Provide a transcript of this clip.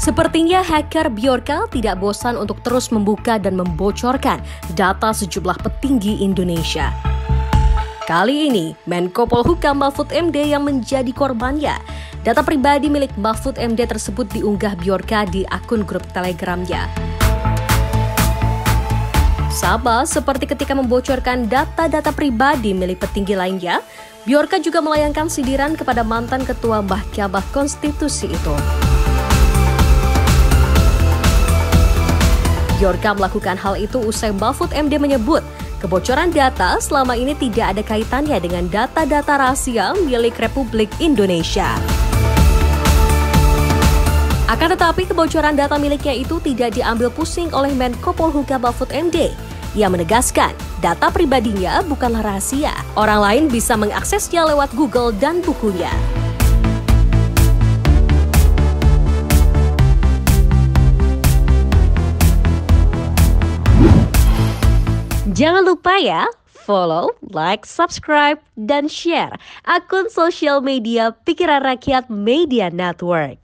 Sepertinya hacker Bjorka tidak bosan untuk terus membuka dan membocorkan data sejumlah petinggi Indonesia. Kali ini, Menko Polhukam Mahfud MD yang menjadi korbannya. Data pribadi milik Mahfud MD tersebut diunggah Bjorka di akun grup Telegramnya. Sama seperti ketika membocorkan data-data pribadi milik petinggi lainnya, Bjorka juga melayangkan sindiran kepada mantan ketua Mahkamah Konstitusi itu. Bjorka melakukan hal itu usai Mahfud MD menyebut kebocoran data selama ini tidak ada kaitannya dengan data-data rahasia milik Republik Indonesia. Akan tetapi kebocoran data miliknya itu tidak diambil pusing oleh Menko Polhukam Mahfud MD. Ia menegaskan data pribadinya bukanlah rahasia. Orang lain bisa mengaksesnya lewat Google dan bukunya. Jangan lupa ya, follow, like, subscribe, dan share akun sosial media Pikiran Rakyat Media Network.